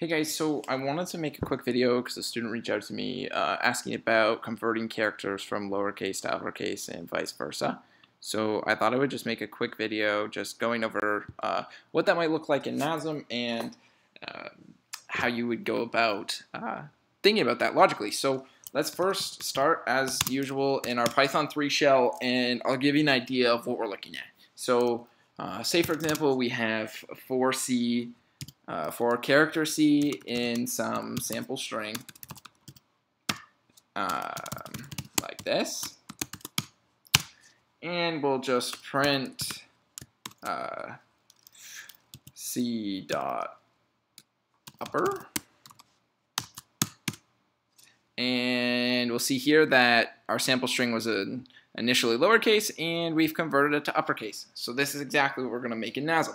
Hey guys, so I wanted to make a quick video because a student reached out to me uh, asking about converting characters from lowercase to uppercase and vice versa. So I thought I would just make a quick video just going over uh, what that might look like in NASM and uh, how you would go about uh, thinking about that logically. So let's first start as usual in our Python 3 shell and I'll give you an idea of what we're looking at. So uh, say for example we have 4C uh, for character C in some sample string um, like this. And we'll just print uh, C dot upper. And we'll see here that our sample string was an initially lowercase and we've converted it to uppercase. So this is exactly what we're going to make in NASM.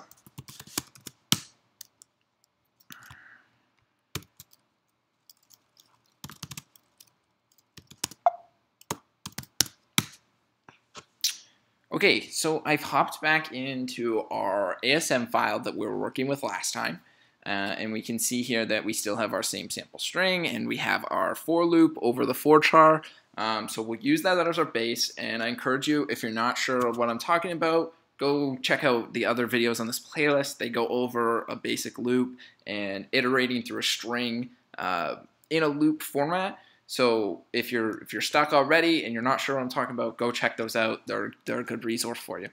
Okay, so I've hopped back into our ASM file that we were working with last time. Uh, and we can see here that we still have our same sample string and we have our for loop over the for char. Um, so we'll use that as our base and I encourage you, if you're not sure what I'm talking about, go check out the other videos on this playlist. They go over a basic loop and iterating through a string uh, in a loop format. So if you're if you're stuck already and you're not sure what I'm talking about, go check those out. They're they're a good resource for you.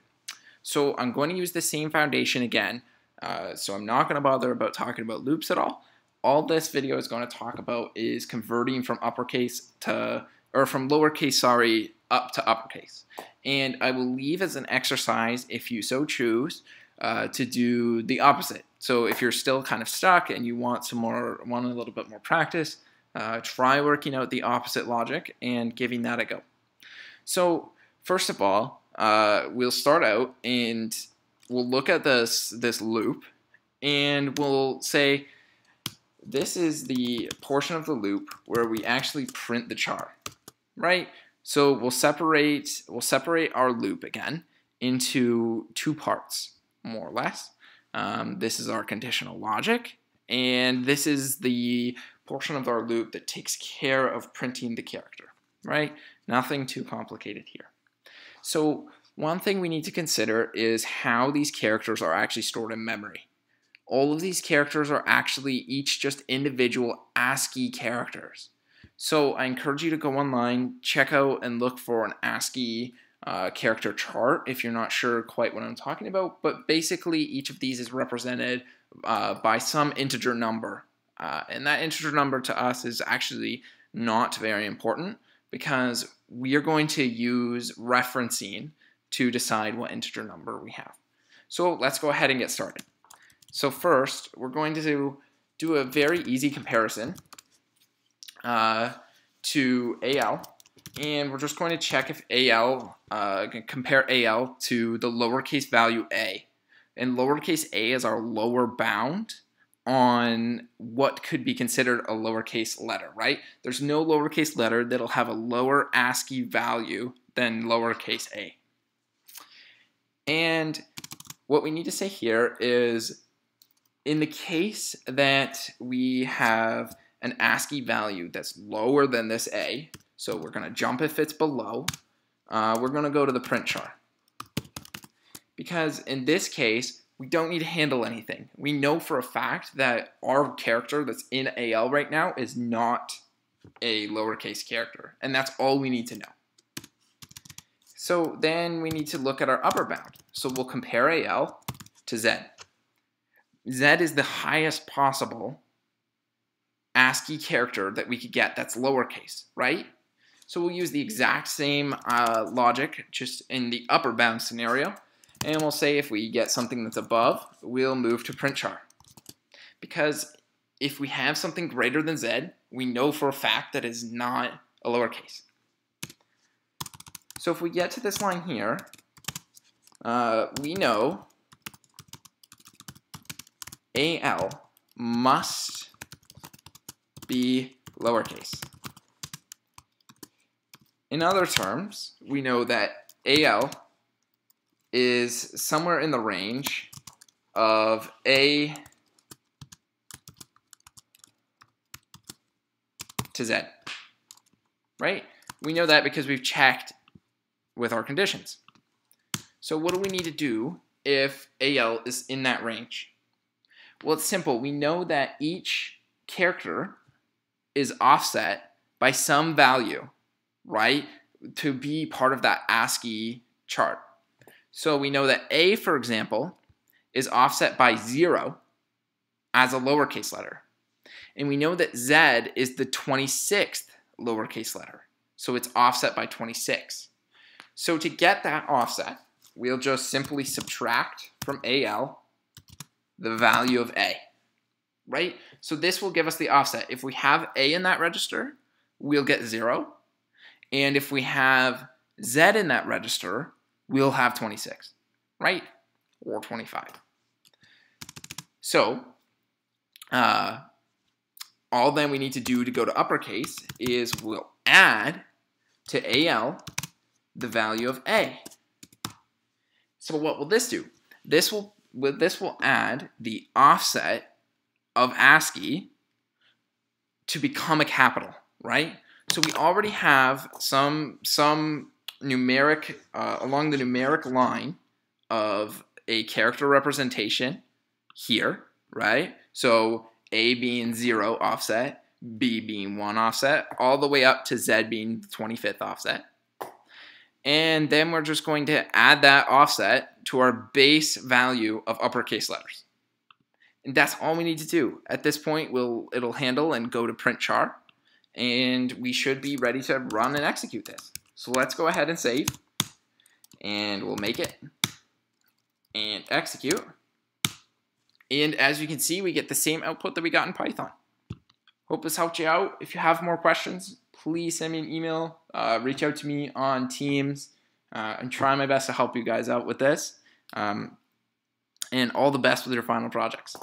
So I'm going to use the same foundation again. Uh, so I'm not going to bother about talking about loops at all. All this video is going to talk about is converting from uppercase to or from lowercase, sorry, up to uppercase. And I will leave as an exercise, if you so choose, uh, to do the opposite. So if you're still kind of stuck and you want some more, want a little bit more practice, uh, try working out the opposite logic and giving that a go. So first of all, uh, we'll start out and we'll look at this, this loop and we'll say this is the portion of the loop where we actually print the char, right? So we'll separate, we'll separate our loop again into two parts, more or less. Um, this is our conditional logic, and this is the portion of our loop that takes care of printing the character, right? Nothing too complicated here. So one thing we need to consider is how these characters are actually stored in memory. All of these characters are actually each just individual ASCII characters. So I encourage you to go online, check out and look for an ASCII uh, character chart if you're not sure quite what I'm talking about. But basically, each of these is represented uh, by some integer number uh, and that integer number to us is actually not very important because we are going to use referencing to decide what integer number we have. So let's go ahead and get started. So first, we're going to do a very easy comparison uh, to AL. And we're just going to check if AL, uh, compare AL to the lowercase value a. And lowercase a is our lower bound on what could be considered a lowercase letter, right? There's no lowercase letter that'll have a lower ASCII value than lowercase a. And what we need to say here is in the case that we have an ASCII value that's lower than this a, so we're going to jump if it's below, uh, we're going to go to the print char. Because in this case, we don't need to handle anything. We know for a fact that our character that's in AL right now is not a lowercase character, and that's all we need to know. So then we need to look at our upper bound. So we'll compare AL to Z. Z is the highest possible ASCII character that we could get that's lowercase, right? So we'll use the exact same uh, logic just in the upper bound scenario. And we'll say if we get something that's above, we'll move to print char. Because if we have something greater than z, we know for a fact that is not a lowercase. So if we get to this line here, uh, we know AL must be lowercase. In other terms, we know that AL is somewhere in the range of A to Z, right? We know that because we've checked with our conditions. So what do we need to do if AL is in that range? Well, it's simple. We know that each character is offset by some value, right? To be part of that ASCII chart. So we know that A, for example, is offset by 0 as a lowercase letter. And we know that Z is the 26th lowercase letter. So it's offset by 26. So to get that offset, we'll just simply subtract from AL the value of A, right? So this will give us the offset. If we have A in that register, we'll get 0. And if we have Z in that register, we'll have 26, right? Or 25. So uh, all then we need to do to go to uppercase is we'll add to AL the value of A. So what will this do? This will this will add the offset of ASCII to become a capital, right? So we already have some some numeric uh, along the numeric line of a character representation here, right? So A being 0 offset, B being 1 offset, all the way up to Z being the 25th offset. And then we're just going to add that offset to our base value of uppercase letters. And that's all we need to do. At this point, we'll it'll handle and go to print char. And we should be ready to run and execute this. So let's go ahead and save. And we'll make it. And execute. And as you can see, we get the same output that we got in Python. Hope this helped you out. If you have more questions, please send me an email. Uh, reach out to me on Teams. Uh, I'm trying my best to help you guys out with this. Um, and all the best with your final projects.